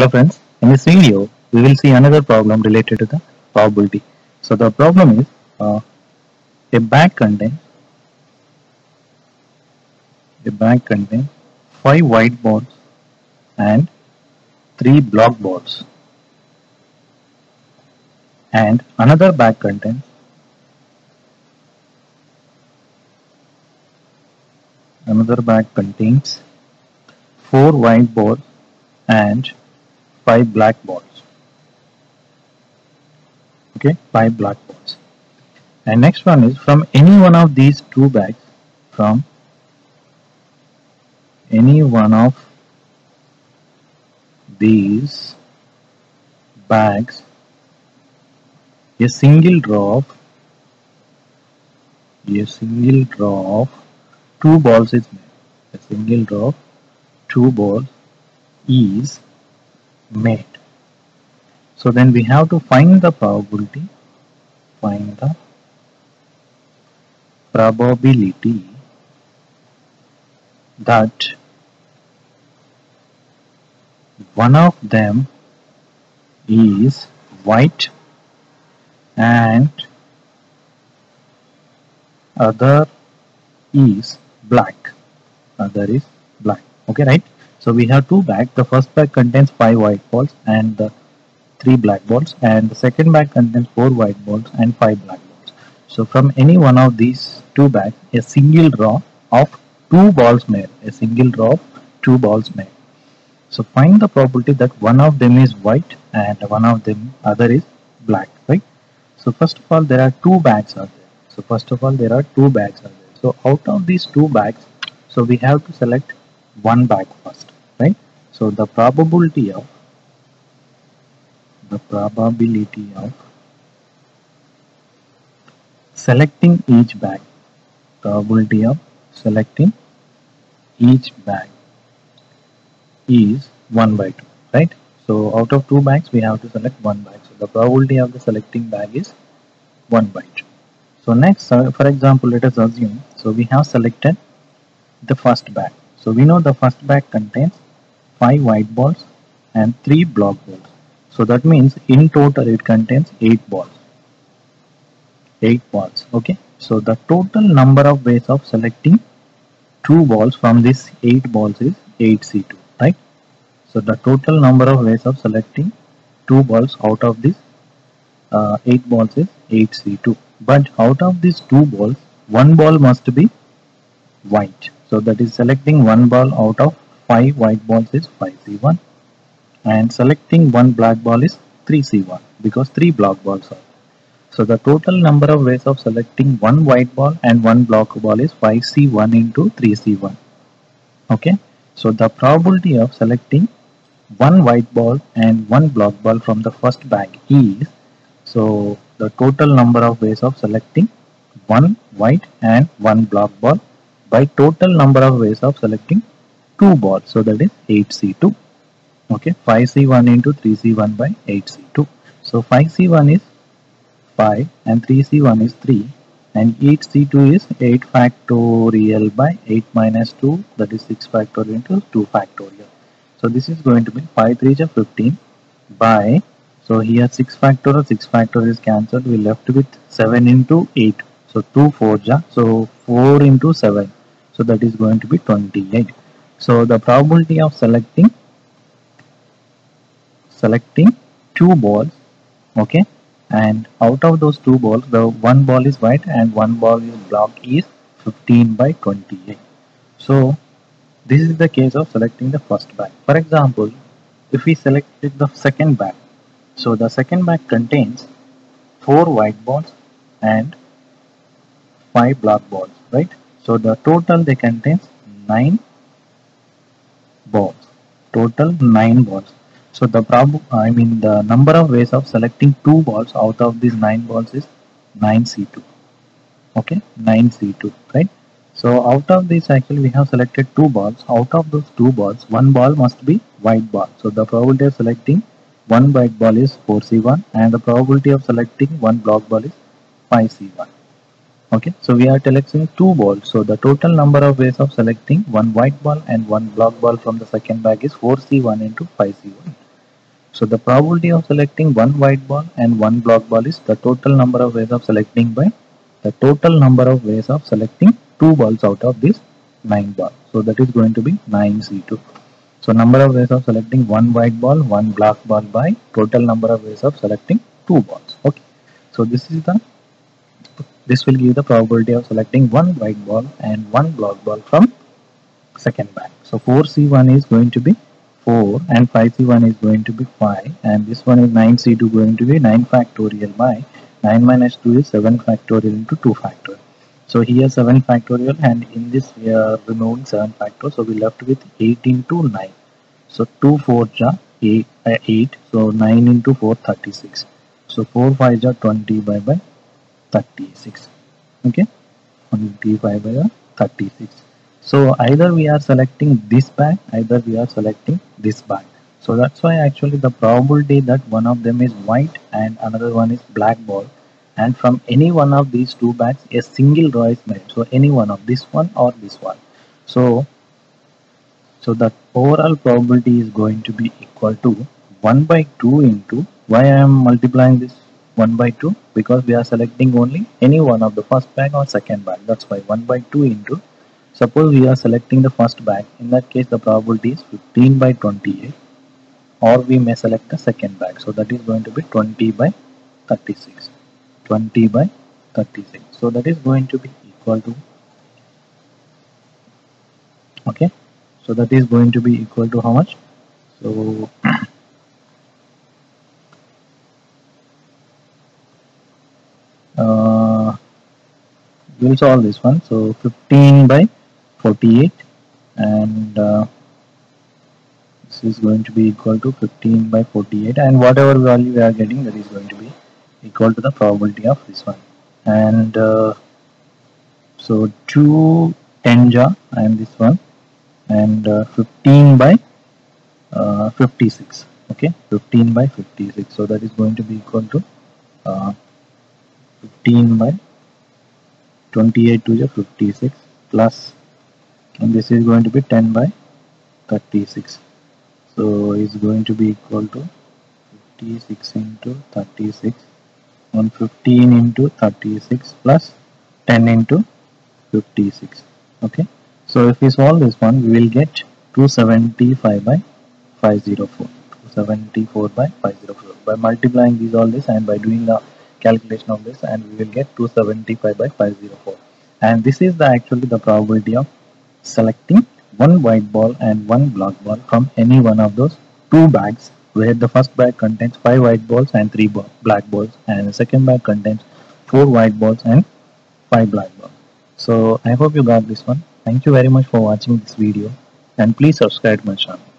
Hello friends, in this video we will see another problem related to the probability. So the problem is uh, a bag contains a bag contains 5 white balls and 3 black balls and another bag contains another bag contains 4 white balls and 5 black balls okay 5 black balls and next one is from any one of these two bags from any one of these bags a single drop a single drop two balls is made. A single drop two balls is made so then we have to find the probability find the probability that one of them is white and other is black. Other is black. Okay right so we have two bags the first bag contains five white balls and the three black balls and the second bag contains four white balls and five black balls. So from any one of these two bags a single draw of two balls made. A single draw of two balls made. So find the probability that one of them is white and one of them other is black right? So first of all there are two bags are there. So first of all there are two bags are there. So out of these two bags so we have to select one bag first so the probability of the probability of selecting each bag probability of selecting each bag is 1 by 2 right? So out of two bags we have to select one bag. So the probability of the selecting bag is 1 by 2 so next uh, for example let us assume so we have selected the first bag. So we know the first bag contains 5 white balls and 3 black balls. So that means in total it contains 8 balls. 8 balls okay? So the total number of ways of selecting two balls from this 8 balls is 8c2 right? So the total number of ways of selecting two balls out of this uh, 8 balls is 8c2 but out of these two balls one ball must be white. So that is selecting one ball out of 5 white balls is 5c1 and selecting one black ball is 3c1 because 3 black balls are so the total number of ways of selecting one white ball and one black ball is 5c1 into 3c1 okay? So the probability of selecting one white ball and one black ball from the first bag is so the total number of ways of selecting one white and one black ball by total number of ways of selecting two balls so that is 8c2 okay 5c1 into 3c1 by 8c2 so 5c1 is 5 and 3c1 is 3 and 8c2 is 8 factorial by 8 minus 2 that is 6 factorial into 2 factorial. So this is going to be 5 3 is 15 by so here 6 factorial. 6 factorial is cancelled. We left with 7 into 8 so 2 4 ja so 4 into 7 so that is going to be 28 so the probability of selecting selecting two balls okay and out of those two balls the one ball is white and one ball is black is 15 by 28 so this is the case of selecting the first bag for example if we selected the second bag so the second bag contains four white balls and five black balls right? So the total they contains nine balls. Total nine balls. So the prob I mean the number of ways of selecting two balls out of these nine balls is 9c2 okay? 9c2 right? So out of this actually we have selected two balls. Out of those two balls one ball must be white ball. So the probability of selecting one white ball is 4c1 and the probability of selecting one black ball is 5c1 okay so we are selecting two balls so the total number of ways of selecting one white ball and one black ball from the second bag is 4c1 into 5c1 So the probability of selecting one white ball and one black ball is the total number of ways of selecting by the total number of ways of selecting two balls out of this 9 ball. So that is going to be 9C2. So number of ways of selecting one white ball, one black ball by total number of ways of selecting two balls. Okay. So this is the this will give the probability of selecting one white ball and one black ball from second bag. So 4C1 is going to be 4 and 5C1 is going to be 5 and this one is 9C2 going to be 9 factorial by 9 minus 2 is 7 factorial into 2 factorial. So here 7 factorial and in this we are removing 7 factorial so we left with 8 into 9. So 2 4 ja 8, uh, 8 so 9 into 4 36. So 4 5 ja 20 by by 36 okay? 25 by 36 so either we are selecting this bag either we are selecting this bag so that's why actually the probability that one of them is white and another one is black ball. And from any one of these two bags a single draw is made. So any one of this one or this one. So so the overall probability is going to be equal to 1 by 2 into why I am multiplying this 1 by 2 because we are selecting only any one of the first bag or second bag. That's why 1 by 2 into. Suppose we are selecting the first bag. In that case the probability is 15 by 28 or we may select the second bag. So that is going to be 20 by 36 20 by 36 so that is going to be equal to okay? So that is going to be equal to how much? So we'll solve this one. So 15 by 48 and uh, this is going to be equal to 15 by 48 and whatever value we are getting that is going to be equal to the probability of this one. And uh, so 2 10 ja and this one. And uh, 15 by uh, 56 okay? 15 by 56 so that is going to be equal to uh, 15 by 28 to the 56 plus and this is going to be 10 by 36 so it's going to be equal to 56 into 36 and 15 into 36 plus 10 into 56 okay? So if we solve this one we will get 275 by 504 274 by 504 by multiplying these all this and by doing the calculation of this and we will get 275 by 504 and this is the actually the probability of selecting one white ball and one black ball from any one of those two bags where the first bag contains five white balls and three black balls and the second bag contains four white balls and five black balls. So i hope you got this one. Thank you very much for watching this video and please subscribe my channel